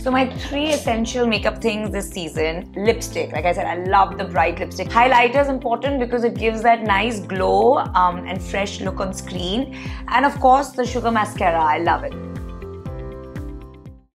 So my three essential makeup things this season, lipstick. Like I said, I love the bright lipstick. Highlighter is important because it gives that nice glow um, and fresh look on screen. And of course, the Sugar Mascara, I love it.